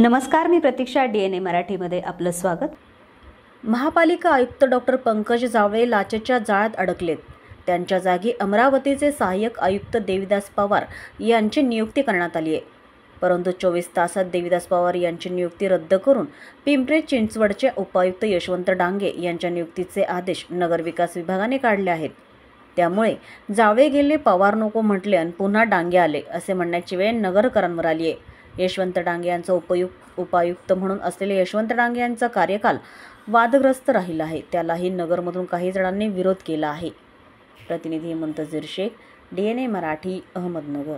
नमस्कार मी प्रतीक्षा D N ए मराठीमध्ये आपलं स्वागत. महापालिका आयुक्त डॉक्टर पंकज जावळे लाचेच्या जाळ्यात अडकलेत. त्यांच्या जागी अमरावतीचे सहाय्यक आयुक्त देविदास पवार यांची नियुक्ती करण्यात आली आहे. परंतु चोवीस तासात देविदास पवार यांची नियुक्ती रद्द करून पिंपरी चिंचवडचे उपायुक्त यशवंत डांगे यांच्या नियुक्तीचे आदेश नगरविकास विभागाने काढले आहेत. त्यामुळे जावळे गेले पवार नको म्हटले आणि पुन्हा डांगे आले असे म्हणण्याची वेळ नगरकरांवर आली आहे. यशवंत डांगे यांचा उपयुक्त उपायुक्त म्हणून असलेले यशवंत डांगे यांचा कार्यकाल वादग्रस्त राहिला आहे. त्यालाही नगरमधून काही जणांनी विरोध केला आहे. प्रतिनिधी Muntazir Shaikh D N A Marathi Ahmednagar.